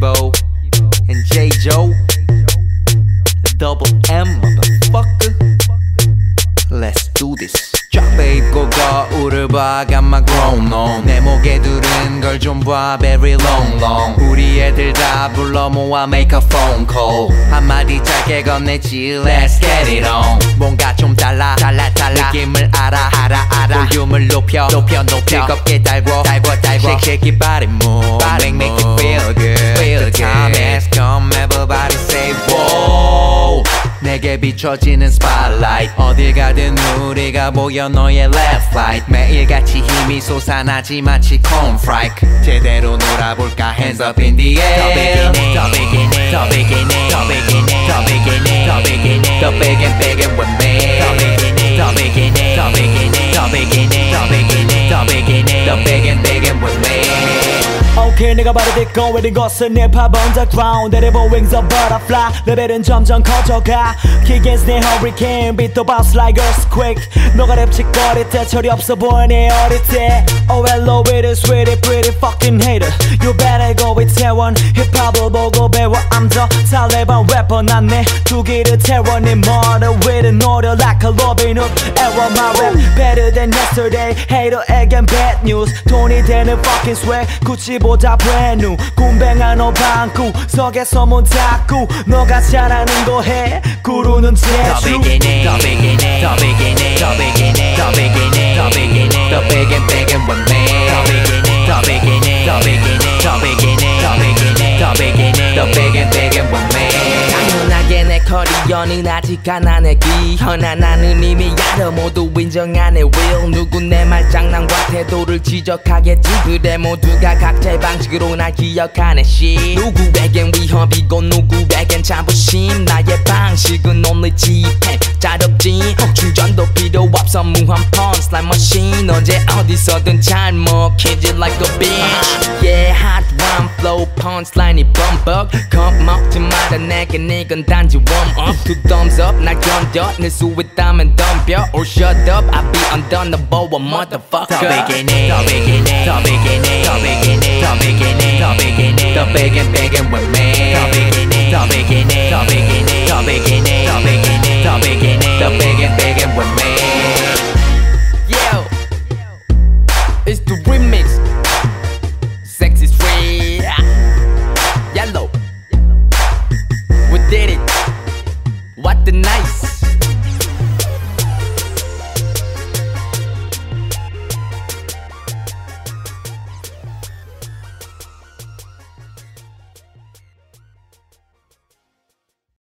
Kibo and J Joe Double M motherfucker Let's do this 쫙 입고 거울을 봐 my grown on 내 목에 두른 걸 좀 봐 very long long 우리 애들 다 불러 모아 make a phone call 한마디 짧게 건네지 let's get it on 뭔가 좀 달라 달라 달라 느낌을 알아 알아 알아 볼륨을 높여 높여 높여 즐겁게 달고 달고 달고 shake shake your body move make make it feel good 비춰지는 spotlight 어딜 가든 우리가 보여 너의 left right 매일같이 힘이 솟아나지 마치 cornflake 제대로 놀아볼까 hands up in the air 더 beginning 더 beginning 더 beginning 더 beginning 더 beginning 더 beginning 더 big and big and with me 더 beginning 오케이 내가 바로 듣고 있는 것은 힙합 underground 내려보 wings of butterfly 레벨은 점점 커져가 Kick against 내 hurricane beat도 bounce like earthquake 너가 랩치거릴 때 철이 없어 보이네 어릴 때 Oh hello it is really pretty fucking hater The Taliban rapper 난내 두기를 태워 네 murder with a order like a Robin Hood Error my rap better than yesterday Hater에겐 bad news 돈이 되는 fucking swag 구찌보다 brand new 군뱅한 오방구 석에서 문 닫고 너가 잘하는 거해 구루는 재주 커리어는 아직 가난해 귀현아 나는 이미 알아. 모두 인정하네 real 누구 내 말장난과 태도를 지적하겠지? 그래 모두가 각자의 방식으로 날 기억하네. shit 누구에겐 위협이고 누구에겐 자부심. 나의 방식은 only 집행 짜롭지. 충전도 필요 없어. 무한 punchline machine. 언제 어디서든 잘 먹히지 like a bitch. Yeah hot one flow punchline이 범벅 겁먹지 마라 내게 이건 단지 warm up two thumbs up 날 견뎌 낼수 있다면 덤벼 or shut up I be undone a motherfucker The beginning, the beginning, the beginning, the beginning, the beginning, the night.